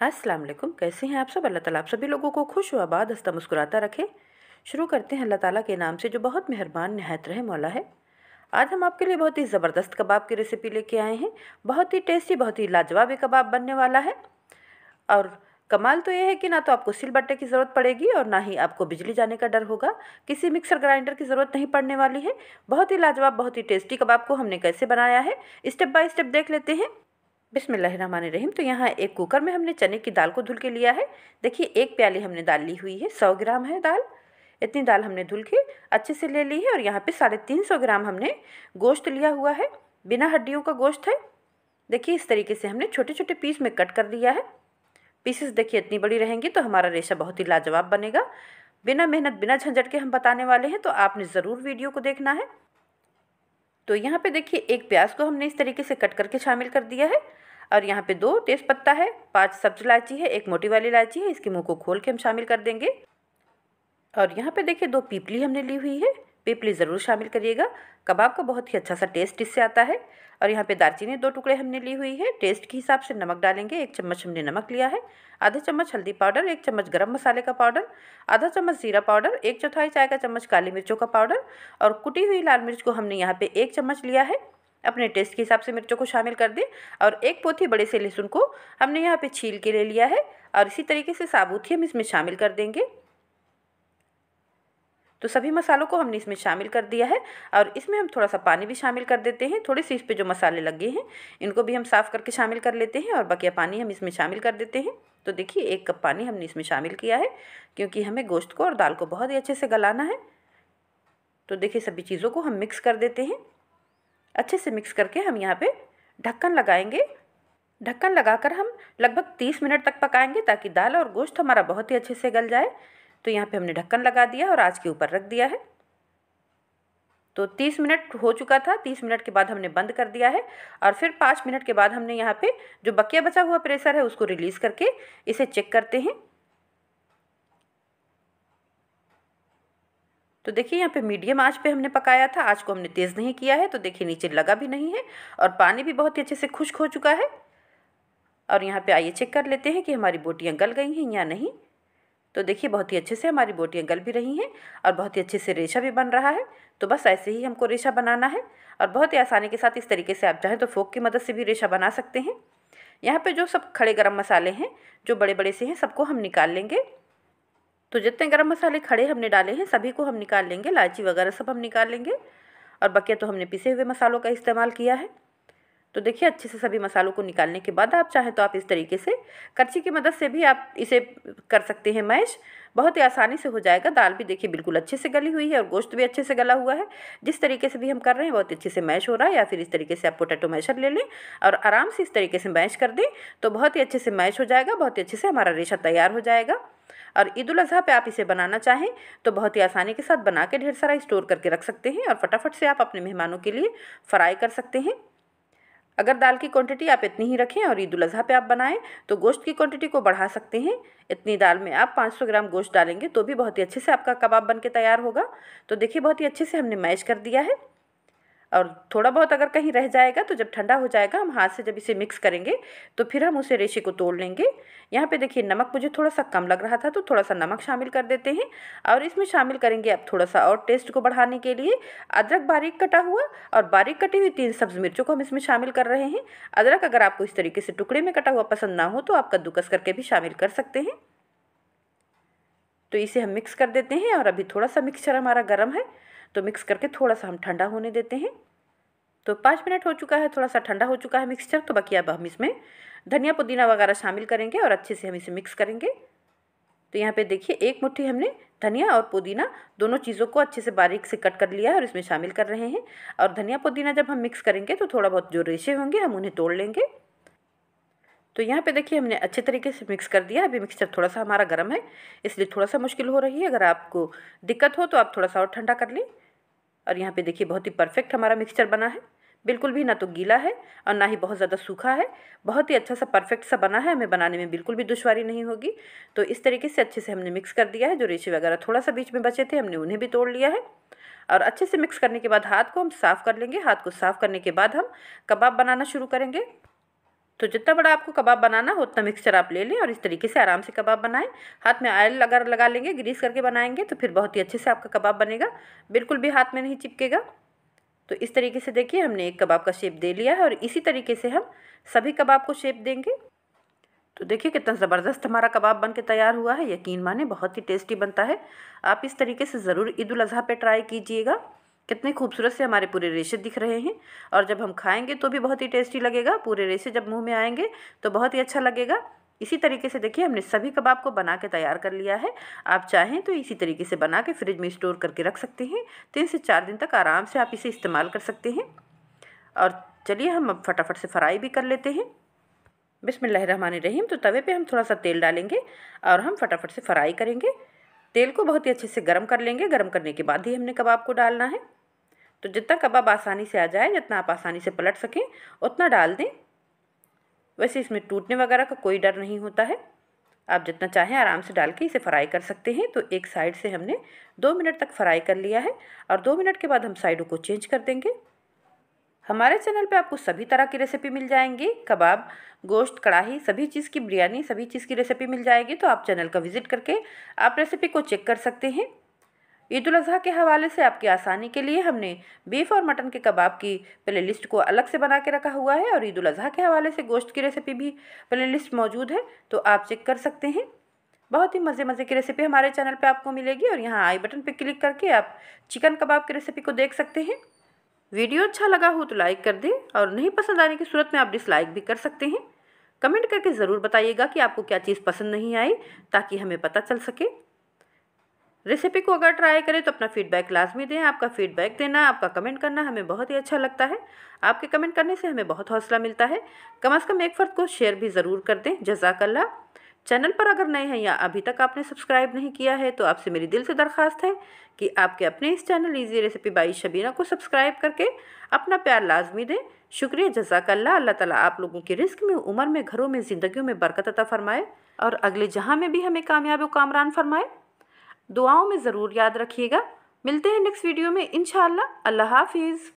अस्सलाम वालेकुम। कैसे हैं आप सब? अल्लाह ताला आप सभी लोगों को खुश व आबाद हंसता मुस्कुराता रखे। शुरू करते हैं अल्लाह ताला के नाम से, जो बहुत मेहरबान, नहायत रहे मौला है। आज हम आपके लिए बहुत ही ज़बरदस्त कबाब की रेसिपी लेके आए हैं। बहुत ही टेस्टी बहुत ही लाजवाब कबाब बनने वाला है। और कमाल तो ये है कि ना तो आपको सिल बट्टे की ज़रूरत पड़ेगी और ना ही आपको बिजली जाने का डर होगा। किसी मिक्सर ग्राइंडर की ज़रूरत नहीं पड़ने वाली है। बहुत ही लाजवाब, बहुत ही टेस्टी कबाब को हमने कैसे बनाया है। स्टेप बाय स्टेप देख लेते हैं। बिसमीम तो यहाँ एक कुकर में हमने चने की दाल को धुल के लिया है। देखिए, एक प्याली हमने दाल ली हुई है, सौ ग्राम है दाल। इतनी दाल हमने धुल के अच्छे से ले ली है और यहाँ पे साढ़े तीन सौ ग्राम हमने गोश्त लिया हुआ है। बिना हड्डियों का गोश्त है। देखिए, इस तरीके से हमने छोटे छोटे पीस में कट कर लिया है। पीसेस देखिए, इतनी बड़ी रहेंगी तो हमारा रेशा बहुत ही लाजवाब बनेगा। बिना मेहनत, बिना झंझट के हम बताने वाले हैं तो आपने ज़रूर वीडियो को देखना है। तो यहाँ पे देखिए, एक प्याज को हमने इस तरीके से कट करके शामिल कर दिया है। और यहाँ पे दो तेज़ पत्ता है, पाँच सब्ज इलायची है, एक मोटी वाली इलायची है, इसके मुँह को खोल के हम शामिल कर देंगे। और यहाँ पे देखिए दो पीपली हमने ली हुई है, पीपली ज़रूर शामिल करिएगा, कबाब का बहुत ही अच्छा सा टेस्ट इससे आता है। और यहाँ पे दालचीनी दो टुकड़े हमने ली हुई है टेस्ट के हिसाब से नमक डालेंगे, एक चम्मच हमने नमक लिया है, आधा चम्मच हल्दी पाउडर, एक चम्मच गरम मसाले का पाउडर, आधा चम्मच जीरा पाउडर, एक चौथाई चाय का चम्मच काली मिर्चों का पाउडर और कुटी हुई लाल मिर्च को हमने यहाँ पे एक चम्मच लिया है। अपने टेस्ट के हिसाब से मिर्चों को शामिल कर दें और एक पोथी बड़े से लहसुन को हमने यहाँ पे छील के ले लिया है और इसी तरीके से साबुत ही हम इसमें शामिल कर देंगे। तो सभी मसालों को हमने इसमें शामिल कर दिया है और इसमें हम थोड़ा सा पानी भी शामिल कर देते हैं, थोड़ी सी इस पर जो मसाले लगे हैं, इनको भी हम साफ़ करके शामिल कर लेते हैं और बकिया पानी हम इसमें शामिल कर देते हैं। तो देखिए, एक कप पानी हमने इसमें शामिल किया है क्योंकि हमें गोश्त को और दाल को बहुत ही अच्छे से गलाना है। तो देखिए, सभी चीज़ों को हम मिक्स कर देते हैं। अच्छे से मिक्स करके हम यहाँ पे ढक्कन लगाएँगे। ढक्कन लगाकर हम लगभग तीस मिनट तक पकाएँगे ताकि दाल और गोश्त हमारा बहुत ही अच्छे से गल जाए। तो यहाँ पे हमने ढक्कन लगा दिया और आज के ऊपर रख दिया है। तो तीस मिनट हो चुका था, तीस मिनट के बाद हमने बंद कर दिया है और फिर पाँच मिनट के बाद हमने यहाँ पे जो बकिया बचा हुआ प्रेशर है उसको रिलीज़ करके इसे चेक करते हैं। तो देखिए, यहाँ पे मीडियम आँच पे हमने पकाया था आज को हमने तेज़ नहीं किया है तो देखिए, नीचे लगा भी नहीं है और पानी भी बहुत ही अच्छे से खुश्क हो चुका है। और यहाँ पे आइए चेक कर लेते हैं कि हमारी बोटियाँ गल गई हैं या नहीं। तो देखिए, बहुत ही अच्छे से हमारी बोटियाँ गल भी रही हैं और बहुत ही अच्छे से रेशा भी बन रहा है। तो बस ऐसे ही हमको रेशा बनाना है और बहुत ही आसानी के साथ इस तरीके से आप चाहें तो फोक की मदद से भी रेशा बना सकते हैं। यहाँ पे जो सब खड़े गरम मसाले हैं, जो बड़े बड़े से हैं, सबको हम निकाल लेंगे। तो जितने गरम मसाले खड़े हमने डाले हैं, सभी को हम निकाल लेंगे, इलायची वगैरह सब हम निकाल लेंगे और बकिया तो हमने पिसे हुए मसालों का इस्तेमाल किया है। तो देखिए, अच्छे से सभी मसालों को निकालने के बाद आप चाहें तो आप इस तरीके से करछी की मदद से भी आप इसे कर सकते हैं मैश। बहुत ही आसानी से हो जाएगा। दाल भी देखिए बिल्कुल अच्छे से गली हुई है और गोश्त भी अच्छे से गला हुआ है। जिस तरीके से भी हम कर रहे हैं, बहुत अच्छे से मैश हो रहा है या फिर इस तरीके से आप पोटैटो मैशर ले लें और आराम से इस तरीके से मैश कर दें तो बहुत ही अच्छे से मैश हो जाएगा, बहुत ही अच्छे से हमारा रेशा तैयार हो जाएगा। और ईद उल अज़हा पे आप इसे बनाना चाहें तो बहुत ही आसानी के साथ बना के ढेर सारा स्टोर करके रख सकते हैं और फटाफट से आप अपने मेहमानों के लिए फ्राई कर सकते हैं। अगर दाल की क्वांटिटी आप इतनी ही रखें और ईद उल अज़हा पे आप बनाएँ तो गोश्त की क्वांटिटी को बढ़ा सकते हैं। इतनी दाल में आप 500 ग्राम गोश्त डालेंगे तो भी बहुत ही अच्छे से आपका कबाब बन के तैयार होगा। तो देखिए, बहुत ही अच्छे से हमने मैश कर दिया है। और थोड़ा बहुत अगर कहीं रह जाएगा तो जब ठंडा हो जाएगा, हम हाथ से जब इसे मिक्स करेंगे तो फिर हम उसे रेशे को तोड़ लेंगे। यहाँ पे देखिए नमक मुझे थोड़ा सा कम लग रहा था तो थोड़ा सा नमक शामिल कर देते हैं। और इसमें शामिल करेंगे अब थोड़ा सा और टेस्ट को बढ़ाने के लिए अदरक बारीक कटा हुआ और बारीक कटी हुई तीन सब्ज़ मिर्चों को हम इसमें शामिल कर रहे हैं। अदरक अगर आपको इस तरीके से टुकड़े में कटा हुआ पसंद ना हो तो आप कद्दूकस करके भी शामिल कर सकते हैं। तो इसे हम मिक्स कर देते हैं और अभी थोड़ा सा मिक्सचर हमारा गर्म है। तो मिक्स करके थोड़ा सा हम ठंडा होने देते हैं। तो पाँच मिनट हो चुका है, थोड़ा सा ठंडा हो चुका है मिक्सचर तो बाकी अब हम इसमें धनिया पुदीना वगैरह शामिल करेंगे और अच्छे से हम इसे मिक्स करेंगे। तो यहाँ पे देखिए, एक मुट्ठी हमने धनिया और पुदीना दोनों चीज़ों को अच्छे से बारीक से कट कर लिया है और इसमें शामिल कर रहे हैं। और धनिया पुदीना जब हम मिक्स करेंगे तो थोड़ा बहुत जो रेशे होंगे हम उन्हें तोड़ लेंगे। तो यहाँ पे देखिए हमने अच्छे तरीके से मिक्स कर दिया। अभी मिक्सचर थोड़ा सा हमारा गर्म है, इसलिए थोड़ा सा मुश्किल हो रही है। अगर आपको दिक्कत हो तो आप थोड़ा सा और ठंडा कर लें। और यहाँ पे देखिए बहुत ही परफेक्ट हमारा मिक्सचर बना है। बिल्कुल भी ना तो गीला है और ना ही बहुत ज़्यादा सूखा है। बहुत ही अच्छा सा परफेक्ट सा बना है। हमें बनाने में बिल्कुल भी दुशारी नहीं होगी। तो इस तरीके से अच्छे से हमने मिक्स कर दिया है। जो रेशे वगैरह थोड़ा सा बीच में बचे थे, हमने उन्हें भी तोड़ लिया है। और अच्छे से मिक्स करने के बाद हाथ को हम साफ़ कर लेंगे। हाथ को साफ़ करने के बाद हम कबाब बनाना शुरू करेंगे। तो जितना बड़ा आपको कबाब बनाना हो, उतना मिक्सचर आप ले लें और इस तरीके से आराम से कबाब बनाएँ। हाथ में ऑयल अगर लगा लेंगे ग्रीस करके बनाएँगे तो फिर बहुत ही अच्छे से आपका कबाब बनेगा। बिल्कुल भी हाथ में नहीं चिपकेगा। तो इस तरीके से देखिए, हमने एक कबाब का शेप दे लिया है और इसी तरीके से हम सभी कबाब को शेप देंगे। तो देखिए, कितना ज़बरदस्त हमारा कबाब बन के तैयार हुआ है। यकीन माने, बहुत ही टेस्टी बनता है। आप इस तरीके से ज़रूर ईद उल अज़हा पे ट्राई कीजिएगा। कितने खूबसूरत से हमारे पूरे रेशे दिख रहे हैं। और जब हम खाएँगे तो भी बहुत ही टेस्टी लगेगा। पूरे रेशे जब मुँह में आएँगे तो बहुत ही अच्छा लगेगा। इसी तरीके से देखिए, हमने सभी कबाब को बना के तैयार कर लिया है। आप चाहें तो इसी तरीके से बना के फ्रिज में स्टोर करके रख सकते हैं। तीन से चार दिन तक आराम से आप इसे इस्तेमाल कर सकते हैं। और चलिए, हम अब फटाफट से फ्राई भी कर लेते हैं। रहीम तो तवे पे हम थोड़ा सा तेल डालेंगे और हम फटाफट से फ्राई करेंगे। तेल को बहुत ही अच्छे से गर्म कर लेंगे। गर्म करने के बाद ही हमने कबाब को डालना है। तो जितना कबाब आसानी से आ जाए, जितना आप आसानी से पलट सकें, उतना डाल दें। वैसे इसमें टूटने वगैरह का कोई डर नहीं होता है। आप जितना चाहें आराम से डाल के इसे फ्राई कर सकते हैं। तो एक साइड से हमने दो मिनट तक फ्राई कर लिया है और दो मिनट के बाद हम साइडों को चेंज कर देंगे। हमारे चैनल पे आपको सभी तरह की रेसिपी मिल जाएँगी। कबाब, गोश्त कढ़ाई सभी चीज़ की बिरयानी, सभी चीज़ की रेसिपी मिल जाएगी। तो आप चैनल का विज़िट करके आप रेसिपी को चेक कर सकते हैं। ईद अज़हा के हवाले से आपकी आसानी के लिए हमने बीफ और मटन के कबाब की प्ले लिस्ट को अलग से बना के रखा हुआ है और ईद अज़हा के हवाले से गोश्त की रेसिपी भी प्ले लिस्ट मौजूद है तो आप चेक कर सकते हैं। बहुत ही मज़े मज़े की रेसिपी हमारे चैनल पे आपको मिलेगी और यहाँ आई बटन पे क्लिक करके आप चिकन कबाब की रेसिपी को देख सकते हैं। वीडियो अच्छा लगा हो तो लाइक कर दें और नहीं पसंद आने की सूरत में आप डिसलाइक भी कर सकते हैं। कमेंट करके ज़रूर बताइएगा कि आपको क्या चीज़ पसंद नहीं आई ताकि हमें पता चल सके। रेसिपी को अगर ट्राई करें तो अपना फीडबैक लाजमी दें, आपका फीडबैक देना, आपका कमेंट करना हमें बहुत ही अच्छा लगता है। आपके कमेंट करने से हमें बहुत हौसला मिलता है। कम अज़ कम एक फ़र्द को शेयर भी ज़रूर कर दें। जजाकल्ला। चैनल पर अगर नए हैं या अभी तक आपने सब्सक्राइब नहीं किया है तो आपसे मेरी दिल से दरख्वास्त है कि आपके अपने इस channel easy recipe by Shabina को सब्सक्राइब करके अपना प्यार लाजमी दें। शुक्रिया जजाकल्ला। अल्लाह ताला आप लोगों के रिस्क में, उम्र में, घरों में, ज़िंदगियों में बरकत अता फरमाए और अगले जहाँ में भी हमें कामयाब कामरान फरमाए। दुआओं में ज़रूर याद रखिएगा। मिलते हैं नेक्स्ट वीडियो में। इन अल्लाह हाफिज़।